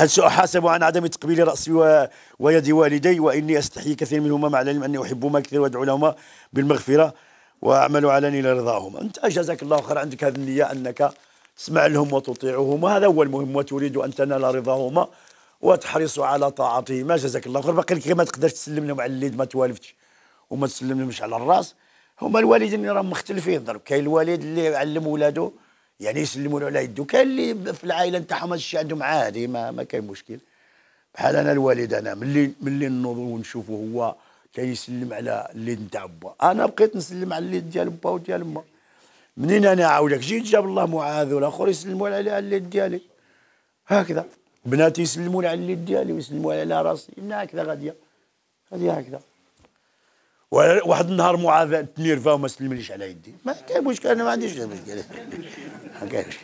هل سأحاسب عن عدم تقبيل رأسي و... ويد والدي؟ وإني أستحيي كثير منهما مع العلم أني أحبهما كثير وأدعو لهما بالمغفرة وأعمل على نيل رضاهما. أنت جزاك الله خير عندك هذه النية أنك تسمع لهم وتطيعهما هذا هو المهم وتريد أن تنال رضاهما وتحرص على طاعتهما جزاك الله خير. باقي لك ما تقدرش تسلم لهم على اليد ما توالفتش وما تسلم لهمش على الراس. هما الوالدين راهم مختلفين ضرب كاين الوالد اللي يعلم ولادو يعني يسلموا له على يده كاين اللي في العائلة نتاعهم هذا الشيء عندهم عادي ما ما كاين مشكل. بحال أنا الوالد أنا ملي ملي نوض ونشوفه هو كيسلم على اليد نتاع با أنا بقيت نسلم على اليد ديال با وديال ما منين أنا عاودك جيت جاب الله معاذ والآخر يسلموا على اليد ديالي. هكذا. بناتي يسلموا على اليد ديالي ويسلموا على راسي. هكذا غادية. هذه هكذا. واحد النهار معاذ تنيرفا وما سلمليش على يدي. ما كاين مشكل أنا ما عنديش مشكل. ما كاينش.